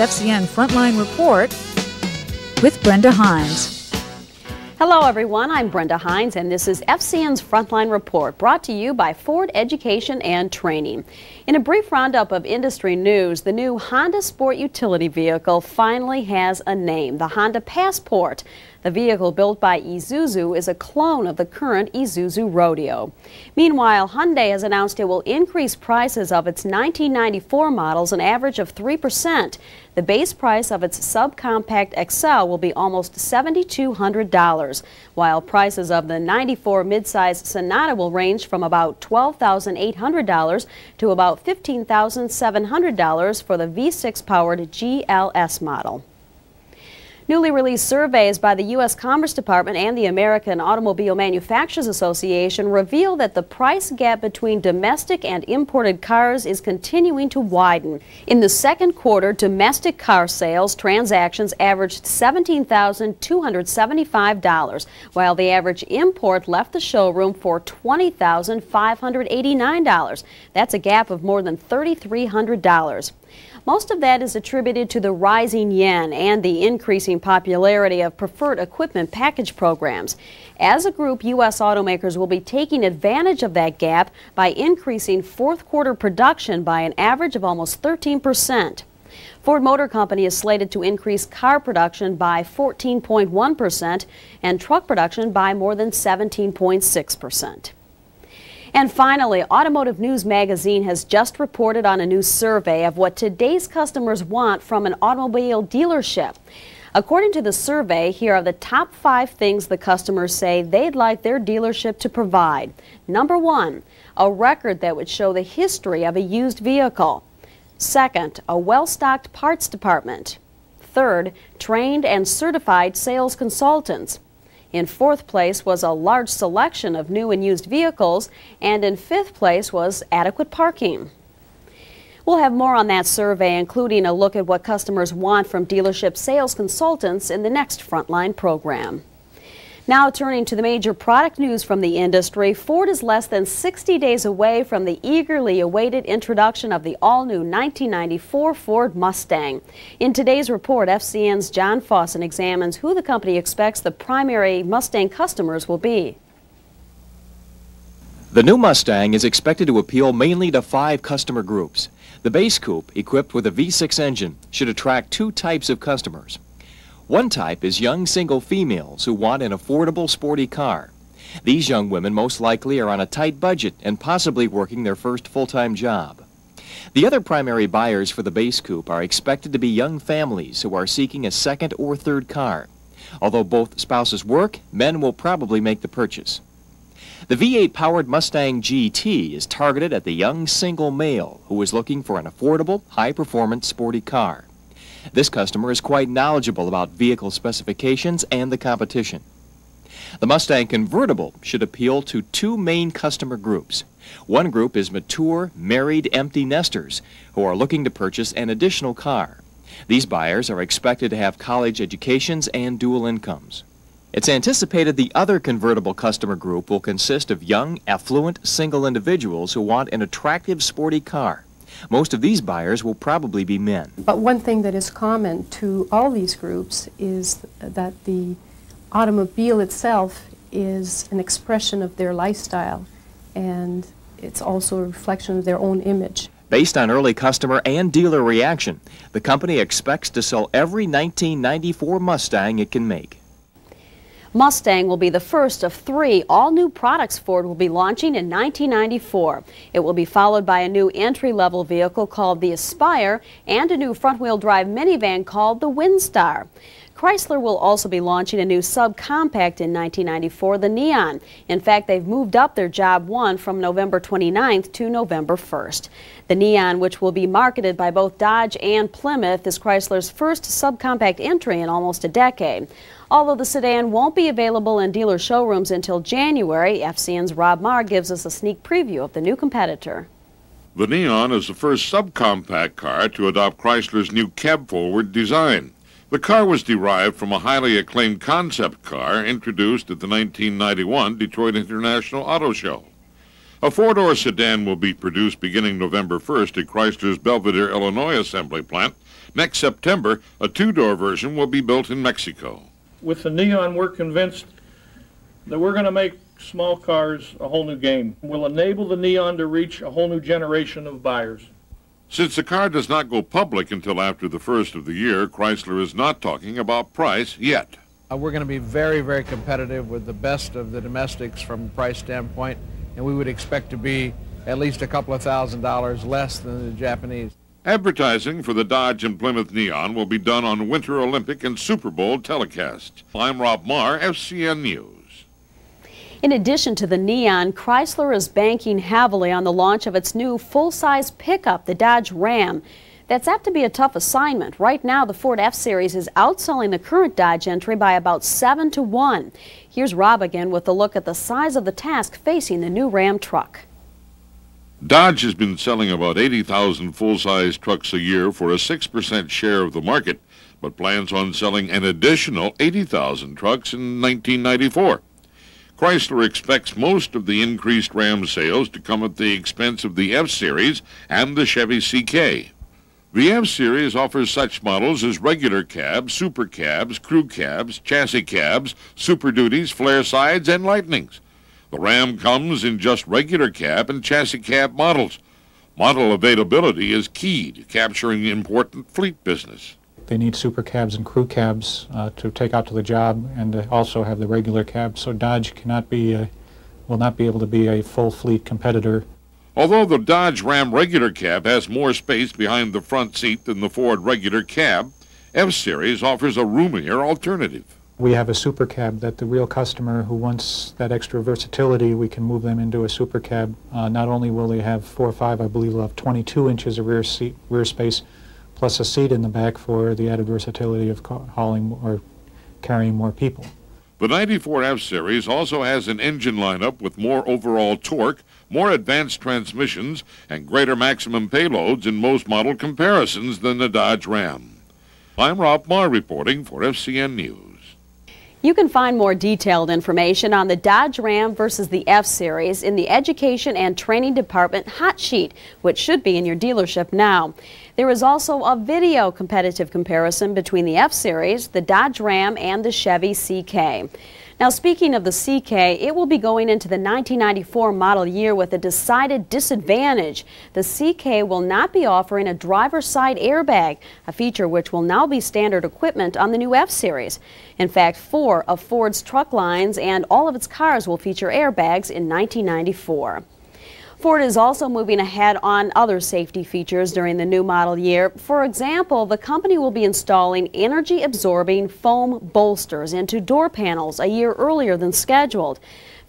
FCN Frontline Report with Brenda Hines. Hello, everyone. I'm Brenda Hines, and this is FCN's Frontline Report, brought to you by Ford Education and Training. In a brief roundup of industry news, the new Honda Sport utility vehicle finally has a name, the Honda Passport. The vehicle built by Isuzu is a clone of the current Isuzu Rodeo. Meanwhile, Hyundai has announced it will increase prices of its 1994 models an average of 3%. The base price of its subcompact Excel will be almost $7,200, while prices of the 94 midsize Sonata will range from about $12,800 to about $15,700 for the V6 powered GLS model. Newly released surveys by the U.S. Commerce Department and the American Automobile Manufacturers Association reveal that the price gap between domestic and imported cars is continuing to widen. In the second quarter, domestic car sales transactions averaged $17,275, while the average import left the showroom for $20,589. That's a gap of more than $3,300. Most of that is attributed to the rising yen and the increasing popularity of preferred equipment package programs. As a group, U.S. automakers will be taking advantage of that gap by increasing fourth quarter production by an average of almost 13 percent. Ford Motor Company is slated to increase car production by 14.1 percent and truck production by more than 17.6 percent. And finally, Automotive News Magazine has just reported on a new survey of what today's customers want from an automobile dealership. According to the survey, here are the top five things the customers say they'd like their dealership to provide. Number one, a record that would show the history of a used vehicle. Second, a well-stocked parts department. Third, trained and certified sales consultants. In fourth place was a large selection of new and used vehicles, and in fifth place was adequate parking. We'll have more on that survey, including a look at what customers want from dealership sales consultants in the next Frontline program. Now turning to the major product news from the industry, Ford is less than 60 days away from the eagerly awaited introduction of the all-new 1994 Ford Mustang. In today's report, FCN's John Fawson examines who the company expects the primary Mustang customers will be. The new Mustang is expected to appeal mainly to five customer groups. The base coupe, equipped with a V6 engine, should attract two types of customers. One type is young single females who want an affordable sporty car. These young women most likely are on a tight budget and possibly working their first full-time job. The other primary buyers for the base coupe are expected to be young families who are seeking a second or third car. Although both spouses work, men will probably make the purchase. The V8 powered Mustang GT is targeted at the young single male who is looking for an affordable, high performance sporty car. This customer is quite knowledgeable about vehicle specifications and the competition. The Mustang convertible should appeal to two main customer groups. One group is mature, married empty nesters who are looking to purchase an additional car. These buyers are expected to have college educations and dual incomes. It's anticipated the other convertible customer group will consist of young, affluent, single individuals who want an attractive, sporty car. Most of these buyers will probably be men. But one thing that is common to all these groups is that the automobile itself is an expression of their lifestyle and it's also a reflection of their own image. Based on early customer and dealer reaction, the company expects to sell every 1994 Mustang it can make. Mustang will be the first of three all-new products Ford will be launching in 1994. It will be followed by a new entry-level vehicle called the Aspire and a new front-wheel drive minivan called the Windstar. Chrysler will also be launching a new subcompact in 1994, the Neon. In fact, they've moved up their job one from November 29th to November 1st. The Neon, which will be marketed by both Dodge and Plymouth, is Chrysler's first subcompact entry in almost a decade. Although the sedan won't be available in dealer showrooms until January, FCN's Rob Marr gives us a sneak preview of the new competitor. The Neon is the first subcompact car to adopt Chrysler's new cab-forward design. The car was derived from a highly acclaimed concept car introduced at the 1991 Detroit International Auto Show. A four-door sedan will be produced beginning November 1st at Chrysler's Belvidere, Illinois assembly plant. Next September, a two-door version will be built in Mexico. With the Neon, we're convinced that we're going to make small cars a whole new game. We'll enable the Neon to reach a whole new generation of buyers. Since the car does not go public until after the first of the year, Chrysler is not talking about price yet. Uh, we're going to be very, very competitive with the best of the domestics from a price standpoint, and we would expect to be at least a couple of thousand dollars less than the Japanese. Advertising for the Dodge and Plymouth Neon will be done on Winter Olympic and Super Bowl telecasts. I'm Rob Marr, FCN News. In addition to the Neon, Chrysler is banking heavily on the launch of its new full-size pickup, the Dodge Ram. That's apt to be a tough assignment. Right now, the Ford F-Series is outselling the current Dodge entry by about 7 to 1. Here's Rob again with a look at the size of the task facing the new Ram truck. Dodge has been selling about 80,000 full-size trucks a year for a 6% share of the market, but plans on selling an additional 80,000 trucks in 1994. Chrysler expects most of the increased Ram sales to come at the expense of the F-Series and the Chevy CK. The F-Series offers such models as regular cabs, super cabs, crew cabs, chassis cabs, super duties, flare sides, and lightnings. The Ram comes in just regular cab and chassis cab models. Model availability is key to capturing important fleet business. They need super cabs and crew cabs uh, to take out to the job and to also have the regular cab, So Dodge cannot be, a, will not be able to be a full fleet competitor. Although the Dodge Ram regular cab has more space behind the front seat than the Ford regular cab, F-Series offers a roomier alternative. We have a super cab that the real customer who wants that extra versatility, we can move them into a super cab. Uh, not only will they have four or five, I believe have 22 inches of rear seat, rear space, plus a seat in the back for the added versatility of hauling or carrying more people. The 94 F-Series also has an engine lineup with more overall torque, more advanced transmissions, and greater maximum payloads in most model comparisons than the Dodge Ram. I'm Rob Marr reporting for FCN News. You can find more detailed information on the Dodge Ram versus the F-Series in the Education and Training Department hot sheet, which should be in your dealership now. There is also a video competitive comparison between the F-Series, the Dodge Ram, and the Chevy CK. Now, speaking of the CK, it will be going into the 1994 model year with a decided disadvantage. The CK will not be offering a driver's side airbag, a feature which will now be standard equipment on the new F-Series. In fact, four of Ford's truck lines and all of its cars will feature airbags in 1994. Ford is also moving ahead on other safety features during the new model year. For example, the company will be installing energy absorbing foam bolsters into door panels a year earlier than scheduled.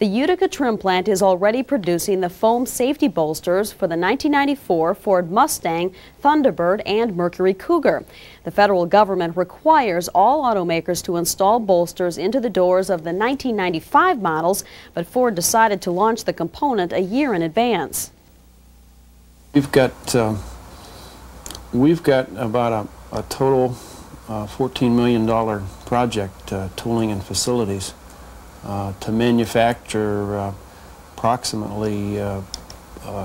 The Utica trim plant is already producing the foam safety bolsters for the 1994 Ford Mustang, Thunderbird, and Mercury Cougar. The federal government requires all automakers to install bolsters into the doors of the 1995 models, but Ford decided to launch the component a year in advance. We've got uh, we've got about a, a total uh, $14 million project, uh, tooling and facilities. Uh, to manufacture uh, approximately uh,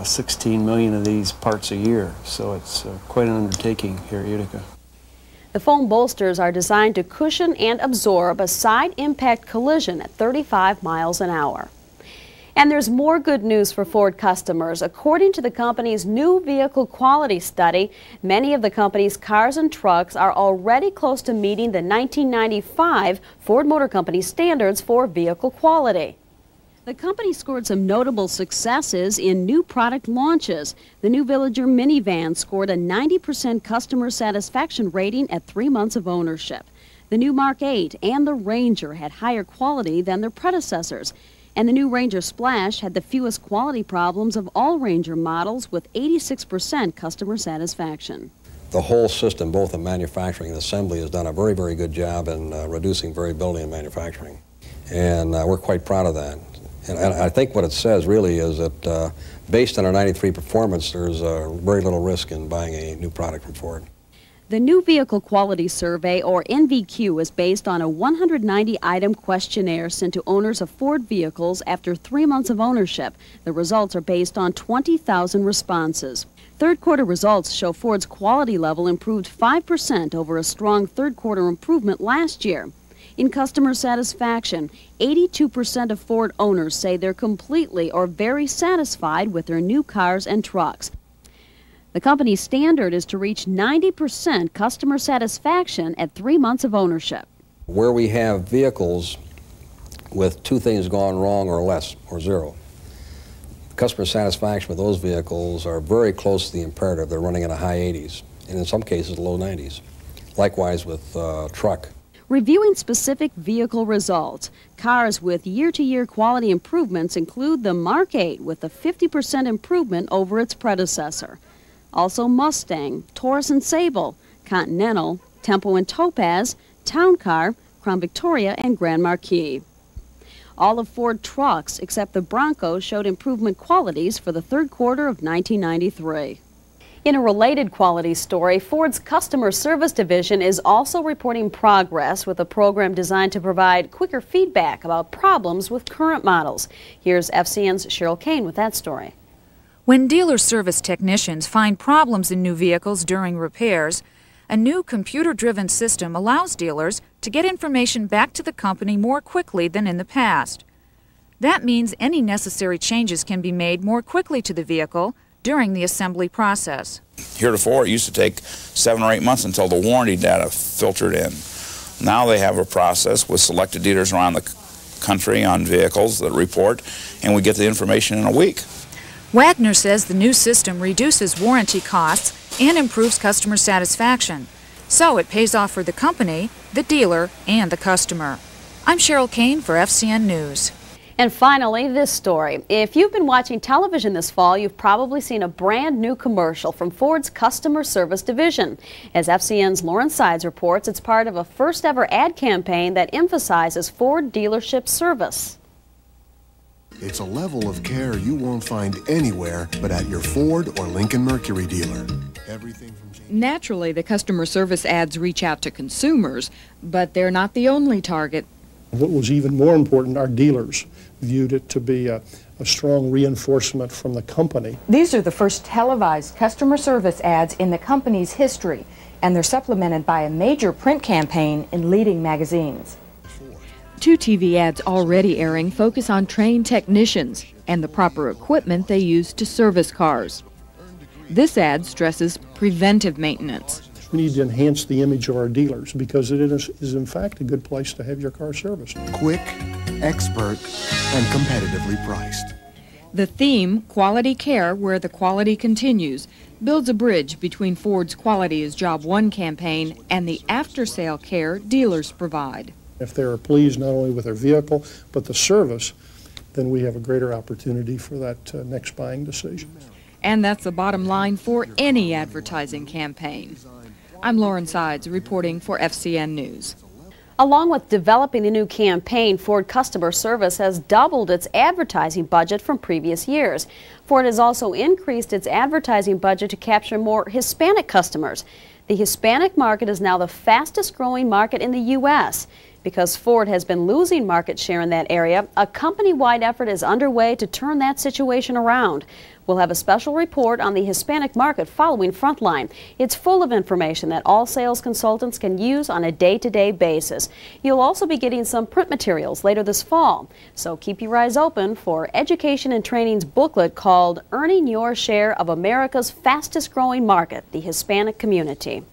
16 million of these parts a year. So it's quite an undertaking here at Utica. The foam bolsters are designed to cushion and absorb a side impact collision at 35 miles an hour. And there's more good news for Ford customers. According to the company's new vehicle quality study, many of the company's cars and trucks are already close to meeting the 1995 Ford Motor Company standards for vehicle quality. The company scored some notable successes in new product launches. The new Villager minivan scored a 90% customer satisfaction rating at three months of ownership. The new Mark 8 and the Ranger had higher quality than their predecessors. And the new Ranger Splash had the fewest quality problems of all Ranger models with 86% customer satisfaction. The whole system, both in manufacturing and assembly, has done a very, very good job in uh, reducing variability in manufacturing. And uh, we're quite proud of that. And, and, I think what it says really is that uh, based on our 93 performance, there's uh, very little risk in buying a new product from Ford. The new Vehicle Quality Survey, or NVQ, is based on a 190 item questionnaire sent to owners of Ford vehicles after three months of ownership. The results are based on 20,000 responses. Third quarter results show Ford's quality level improved 5% over a strong third quarter improvement last year. In customer satisfaction, 82% of Ford owners say they're completely or very satisfied with their new cars and trucks. The company's standard is to reach 90% customer satisfaction at three months of ownership. Where we have vehicles with two things gone wrong or less, or zero, customer satisfaction with those vehicles are very close to the imperative. They're running in the high 80s, and in some cases, low 90s. Likewise with uh, truck. Reviewing specific vehicle results, cars with year to year quality improvements include the Mark 8 with a 50% improvement over its predecessor. Also Mustang, Taurus and Sable, Continental, Tempo and Topaz, Town Car, Crown Victoria, and Grand Marquis. All of Ford trucks except the Bronco showed improvement qualities for the third quarter of 1993. In a related quality story, Ford's customer service division is also reporting progress with a program designed to provide quicker feedback about problems with current models. Here's FCN's Cheryl Kane with that story. When dealer service technicians find problems in new vehicles during repairs, a new computer driven system allows dealers to get information back to the company more quickly than in the past. That means any necessary changes can be made more quickly to the vehicle during the assembly process. Heretofore, it used to take seven or eight months until the warranty data filtered in. Now they have a process with selected dealers around the country on vehicles that report, and we get the information in a week. Wagner says the new system reduces warranty costs and improves customer satisfaction. So it pays off for the company, the dealer, and the customer. I'm Cheryl Kane for FCN News. And finally, this story. If you've been watching television this fall, you've probably seen a brand new commercial from Ford's Customer Service Division. As FCN's Lauren Sides reports, it's part of a first ever ad campaign that emphasizes Ford dealership service. It's a level of care you won't find anywhere but at your Ford or Lincoln Mercury dealer. Everything Naturally, the customer service ads reach out to consumers, but they're not the only target. What was even more important, our dealers viewed it to be a, a strong reinforcement from the company. These are the first televised customer service ads in the company's history, and they're supplemented by a major print campaign in leading magazines. Two TV ads already airing focus on trained technicians and the proper equipment they use to service cars. This ad stresses preventive maintenance. We need to enhance the image of our dealers because it is, is in fact a good place to have your car serviced. Quick, expert, and competitively priced. The theme, Quality Care Where the Quality Continues, builds a bridge between Ford's Quality is Job One campaign and the after sale care dealers provide. If they are pleased not only with their vehicle, but the service, then we have a greater opportunity for that uh, next buying decision. And that's the bottom line for any advertising campaign. I'm Lauren Sides reporting for FCN News. Along with developing the new campaign, Ford Customer Service has doubled its advertising budget from previous years. Ford has also increased its advertising budget to capture more Hispanic customers. The Hispanic market is now the fastest growing market in the U.S. Because Ford has been losing market share in that area, a company wide effort is underway to turn that situation around. We'll have a special report on the Hispanic market following Frontline. It's full of information that all sales consultants can use on a day to day basis. You'll also be getting some print materials later this fall. So keep your eyes open for Education and Training's booklet called Earning Your Share of America's Fastest Growing Market, the Hispanic Community.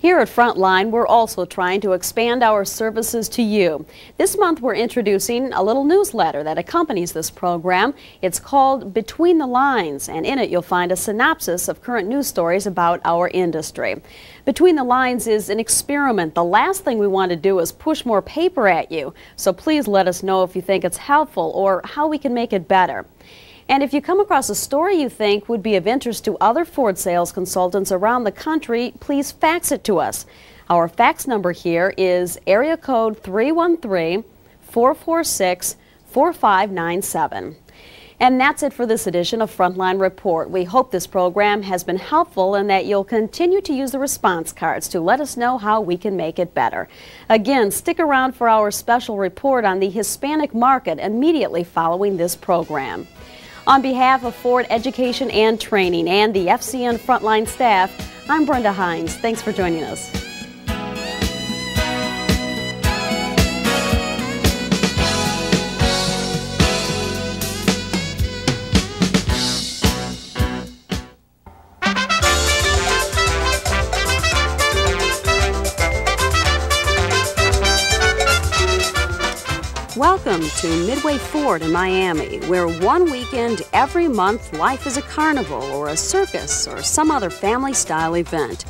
Here at Frontline, we're also trying to expand our services to you. This month, we're introducing a little newsletter that accompanies this program. It's called Between the Lines, and in it, you'll find a synopsis of current news stories about our industry. Between the Lines is an experiment. The last thing we want to do is push more paper at you, so please let us know if you think it's helpful or how we can make it better. And if you come across a story you think would be of interest to other Ford sales consultants around the country, please fax it to us. Our fax number here is area code 313 446 4597. And that's it for this edition of Frontline Report. We hope this program has been helpful and that you'll continue to use the response cards to let us know how we can make it better. Again, stick around for our special report on the Hispanic market immediately following this program. On behalf of Ford Education and Training and the FCN Frontline staff, I'm Brenda Hines. Thanks for joining us. Welcome to Midway Ford in Miami, where one weekend every month life is a carnival or a circus or some other family style event.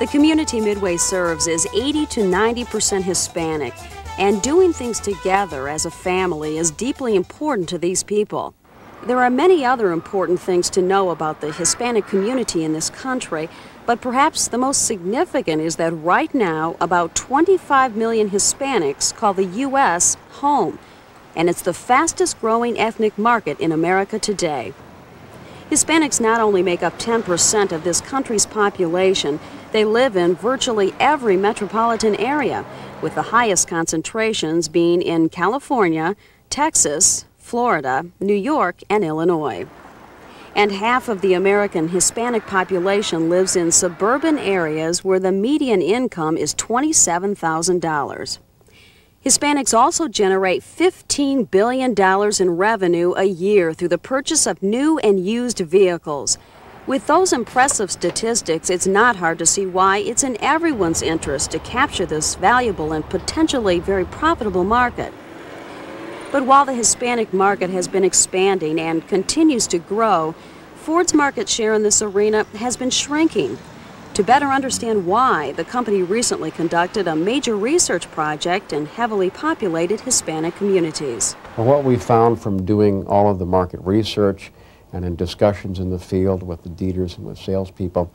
The community Midway serves is 80 to 90 percent Hispanic, and doing things together as a family is deeply important to these people. There are many other important things to know about the Hispanic community in this country, but perhaps the most significant is that right now, about 25 million Hispanics call the U.S. home, and it's the fastest growing ethnic market in America today. Hispanics not only make up 10% of this country's population, they live in virtually every metropolitan area, with the highest concentrations being in California, Texas, Florida, New York, and Illinois and half of the American Hispanic population lives in suburban areas where the median income is $27,000. Hispanics also generate $15 billion in revenue a year through the purchase of new and used vehicles. With those impressive statistics, it's not hard to see why it's in everyone's interest to capture this valuable and potentially very profitable market. But while the Hispanic market has been expanding and continues to grow, Ford's market share in this arena has been shrinking. To better understand why, the company recently conducted a major research project in heavily populated Hispanic communities. Well, what we found from doing all of the market research and in discussions in the field with the dealers and with salespeople,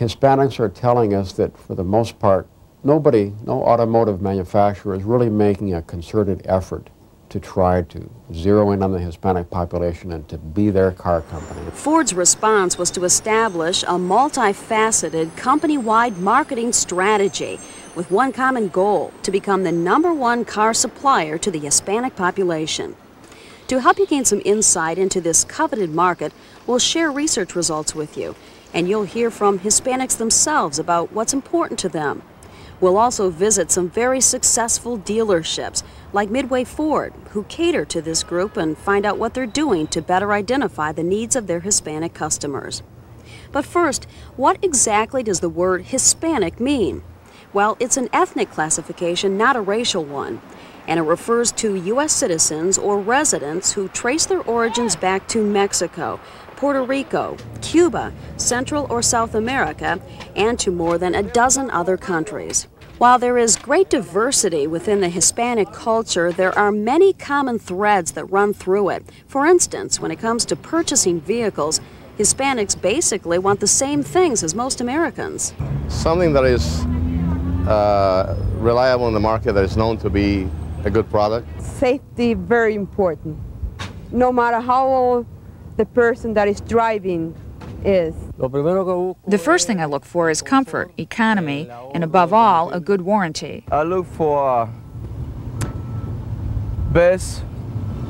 Hispanics are telling us that for the most part, nobody, no automotive manufacturer is really making a concerted effort to try to zero in on the Hispanic population and to be their car company. Ford's response was to establish a multifaceted company-wide marketing strategy with one common goal, to become the number one car supplier to the Hispanic population. To help you gain some insight into this coveted market, we'll share research results with you, and you'll hear from Hispanics themselves about what's important to them. We'll also visit some very successful dealerships like Midway Ford, who cater to this group and find out what they're doing to better identify the needs of their Hispanic customers. But first, what exactly does the word Hispanic mean? Well, it's an ethnic classification, not a racial one, and it refers to U.S. citizens or residents who trace their origins back to Mexico, Puerto Rico, Cuba, Central or South America, and to more than a dozen other countries. While there is great diversity within the Hispanic culture, there are many common threads that run through it. For instance, when it comes to purchasing vehicles, Hispanics basically want the same things as most Americans. Something that is uh, reliable in the market, that is known to be a good product. Safety, very important. No matter how old the person that is driving is. The first thing I look for is comfort, economy, and above all, a good warranty. I look for best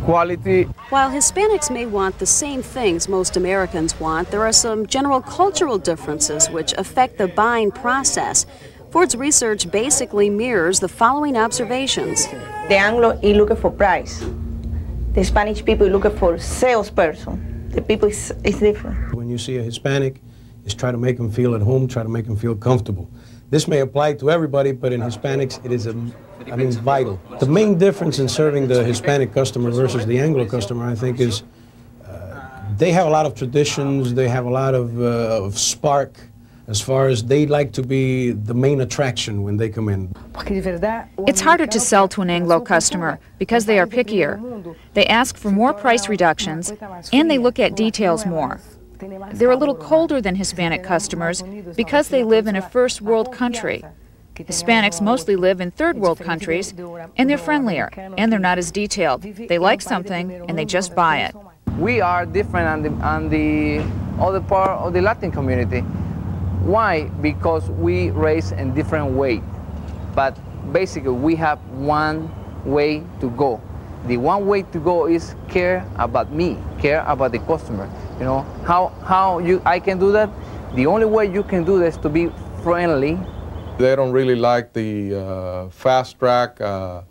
quality. While Hispanics may want the same things most Americans want, there are some general cultural differences which affect the buying process. Ford's research basically mirrors the following observations. The Anglo is looking for price. The Spanish people are looking for salesperson the people is, is different. When you see a Hispanic, is try to make them feel at home, try to make them feel comfortable. This may apply to everybody, but in Hispanics, it is, a, I mean, vital. The main difference in serving the Hispanic customer versus the Anglo customer, I think, is uh, they have a lot of traditions, they have a lot of, uh, of spark, as far as they like to be the main attraction when they come in. It's harder to sell to an Anglo customer because they are pickier. They ask for more price reductions and they look at details more. They're a little colder than Hispanic customers because they live in a first world country. Hispanics mostly live in third world countries, and they're friendlier, and they're not as detailed. They like something, and they just buy it. We are different on the, on the other part of the Latin community. Why? Because we race in different way. But basically, we have one way to go. The one way to go is care about me, care about the customer. You know, how, how you, I can do that? The only way you can do this is to be friendly. They don't really like the uh, fast track uh,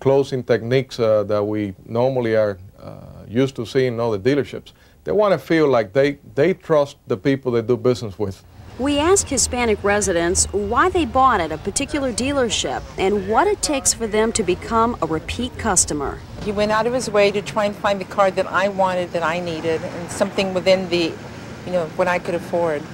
closing techniques uh, that we normally are uh, used to seeing in other dealerships. They want to feel like they, they trust the people they do business with. We ask Hispanic residents why they bought at a particular dealership and what it takes for them to become a repeat customer. He went out of his way to try and find the car that I wanted, that I needed, and something within the, you know, what I could afford.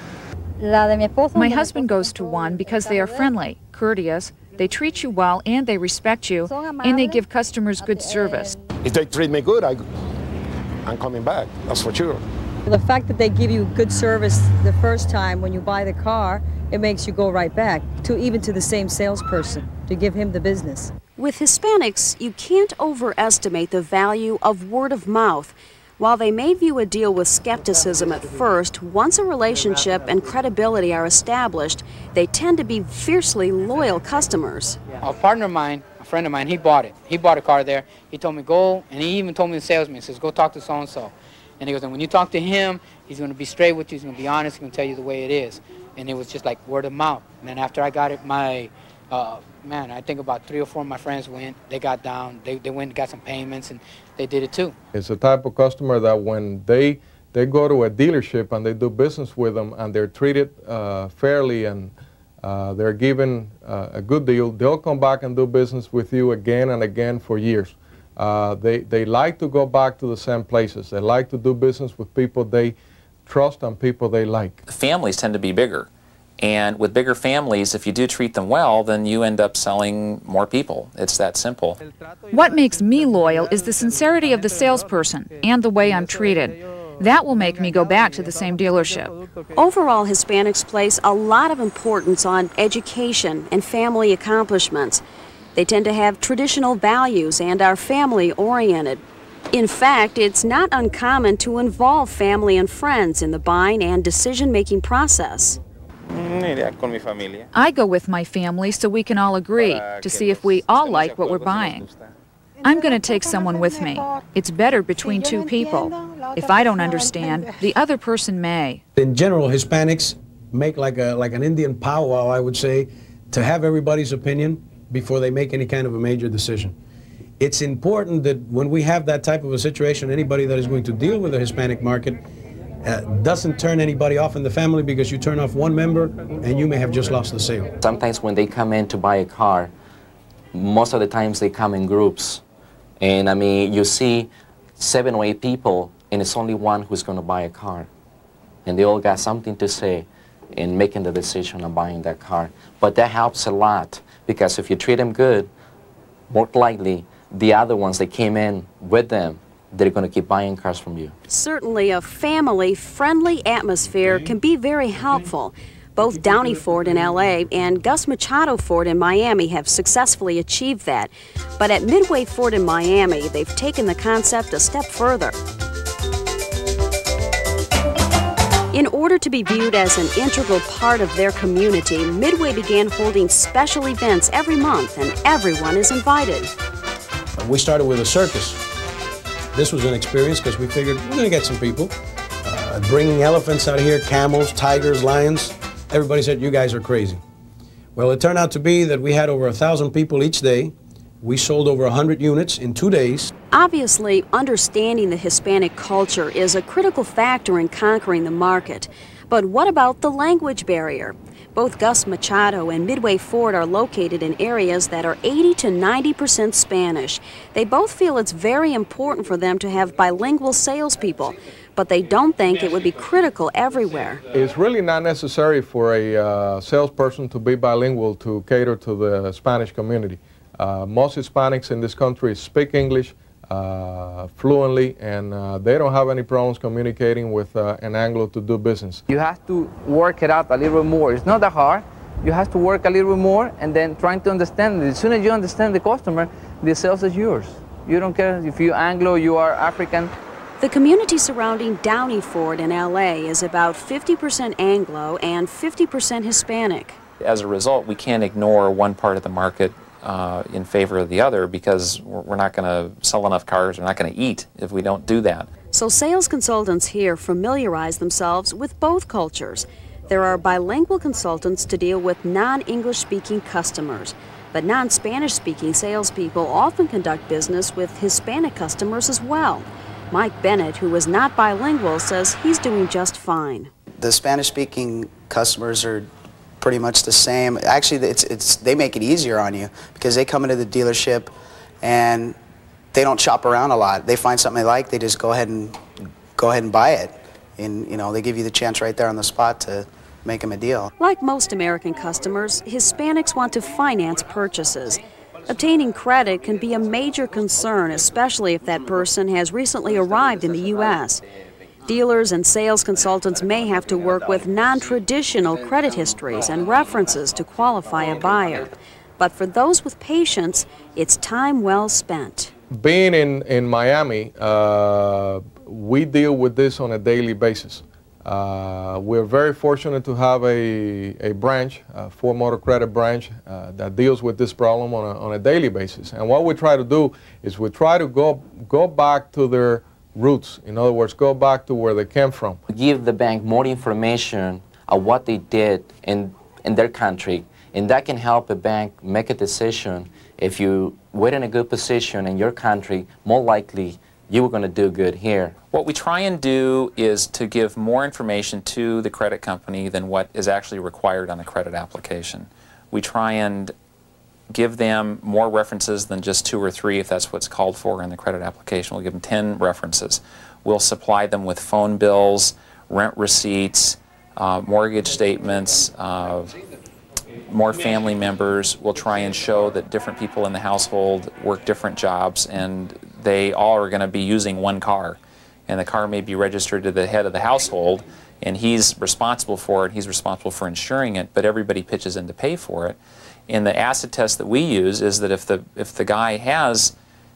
My husband goes to one because they are friendly, courteous, they treat you well and they respect you, and they give customers good service. If they treat me good, I, I'm coming back, that's for sure. The fact that they give you good service the first time when you buy the car, it makes you go right back to even to the same salesperson to give him the business. With Hispanics, you can't overestimate the value of word of mouth. While they may view a deal with skepticism at first, once a relationship and credibility are established, they tend to be fiercely loyal customers. A partner of mine, a friend of mine, he bought it. He bought a car there. He told me, go, and he even told me the salesman, he says, go talk to so-and-so. And he goes, and when you talk to him, he's going to be straight with you, he's going to be honest, he's going to tell you the way it is. And it was just like word of mouth. And then after I got it, my, uh, man, I think about three or four of my friends went, they got down, they, they went and got some payments, and they did it too. It's a type of customer that when they, they go to a dealership and they do business with them and they're treated uh, fairly and uh, they're given uh, a good deal, they'll come back and do business with you again and again for years. Uh, they, they like to go back to the same places. They like to do business with people they trust and people they like. Families tend to be bigger. And with bigger families, if you do treat them well, then you end up selling more people. It's that simple. What makes me loyal is the sincerity of the salesperson and the way I'm treated. That will make me go back to the same dealership. Overall, Hispanics place a lot of importance on education and family accomplishments. They tend to have traditional values and are family oriented. In fact, it's not uncommon to involve family and friends in the buying and decision making process. I go with my family so we can all agree to see if we all like what we're buying. I'm going to take someone with me. It's better between two people. If I don't understand, the other person may. In general, Hispanics make like a like an Indian powwow, I would say, to have everybody's opinion before they make any kind of a major decision. It's important that when we have that type of a situation, anybody that is going to deal with the Hispanic market uh, doesn't turn anybody off in the family because you turn off one member and you may have just lost the sale. Sometimes when they come in to buy a car, most of the times they come in groups. And I mean, you see seven or eight people and it's only one who's going to buy a car. And they all got something to say in making the decision on buying that car. But that helps a lot because if you treat them good, more likely the other ones that came in with them they're going to keep buying cars from you. Certainly, a family friendly atmosphere can be very helpful. Both Downey Ford in LA and Gus Machado Ford in Miami have successfully achieved that. But at Midway Ford in Miami, they've taken the concept a step further. In order to be viewed as an integral part of their community, Midway began holding special events every month, and everyone is invited. We started with a circus. This was an experience because we figured we're going to get some people. Uh, bringing elephants out here, camels, tigers, lions. Everybody said, you guys are crazy. Well, it turned out to be that we had over a thousand people each day. We sold over 100 units in two days. Obviously, understanding the Hispanic culture is a critical factor in conquering the market. But what about the language barrier? Both Gus Machado and Midway Ford are located in areas that are 80 to 90 percent Spanish. They both feel it's very important for them to have bilingual salespeople, but they don't think it would be critical everywhere. It's really not necessary for a uh, salesperson to be bilingual to cater to the Spanish community. Uh, most Hispanics in this country speak English uh, fluently and uh, they don't have any problems communicating with uh, an Anglo to do business. You have to work it out a little more. It's not that hard. You have to work a little more and then trying to understand. As soon as you understand the customer, the sales is yours. You don't care if you're Anglo, you are African. The community surrounding Downey Ford in LA is about 50% Anglo and 50% Hispanic. As a result, we can't ignore one part of the market uh, in favor of the other because we're not going to sell enough cars, we're not going to eat if we don't do that. So sales consultants here familiarize themselves with both cultures. There are bilingual consultants to deal with non-English speaking customers, but non-Spanish speaking salespeople often conduct business with Hispanic customers as well. Mike Bennett, who is not bilingual, says he's doing just fine. The Spanish-speaking customers are pretty much the same. Actually, it's, it's, they make it easier on you because they come into the dealership and they don't shop around a lot. They find something they like, they just go ahead and go ahead and buy it. And you know, they give you the chance right there on the spot to make them a deal. Like most American customers, Hispanics want to finance purchases. Obtaining credit can be a major concern, especially if that person has recently arrived in the U.S. Dealers and sales consultants may have to work with non-traditional credit histories and references to qualify a buyer. But for those with patience, it's time well spent. Being in, in Miami, uh, we deal with this on a daily basis. Uh, we're very fortunate to have a, a branch, a Ford Motor Credit branch, uh, that deals with this problem on a, on a daily basis. And what we try to do is we try to go, go back to their roots. In other words, go back to where they came from. Give the bank more information of what they did in, in their country, and that can help a bank make a decision. If you were in a good position in your country, more likely you were going to do good here. What we try and do is to give more information to the credit company than what is actually required on a credit application. We try and give them more references than just two or three if that's what's called for in the credit application. We'll give them 10 references. We'll supply them with phone bills, rent receipts, uh, mortgage statements, uh, more family members. We'll try and show that different people in the household work different jobs and they all are going to be using one car. And the car may be registered to the head of the household, and he's responsible for it, he's responsible for insuring it, but everybody pitches in to pay for it. And the acid test that we use is that if the, if the guy has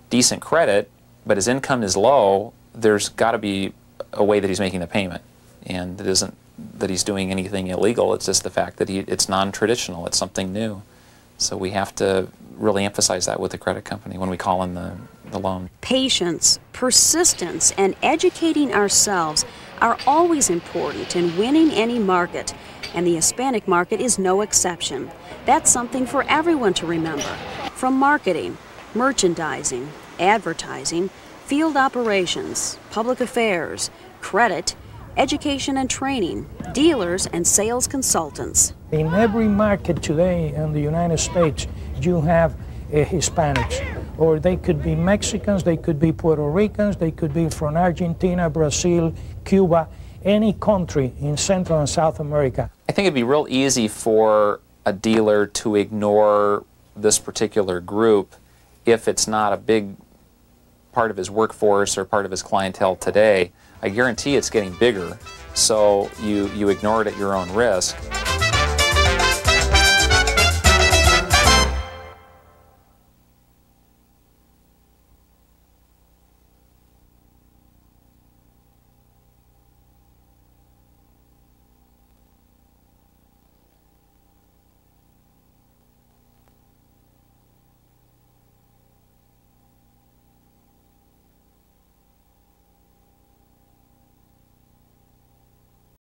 decent credit, but his income is low, there's got to be a way that he's making the payment. And it isn't that he's doing anything illegal, it's just the fact that he, it's non-traditional, it's something new. So we have to really emphasize that with the credit company when we call in the, the loan. Patience, persistence, and educating ourselves are always important in winning any market, and the Hispanic market is no exception. That's something for everyone to remember. From marketing, merchandising, advertising, field operations, public affairs, credit, education and training, dealers and sales consultants. In every market today in the United States, you have uh, Hispanics, or they could be Mexicans, they could be Puerto Ricans, they could be from Argentina, Brazil, Cuba, any country in Central and South America. I think it'd be real easy for a dealer to ignore this particular group if it's not a big part of his workforce or part of his clientele today. I guarantee it's getting bigger, so you, you ignore it at your own risk.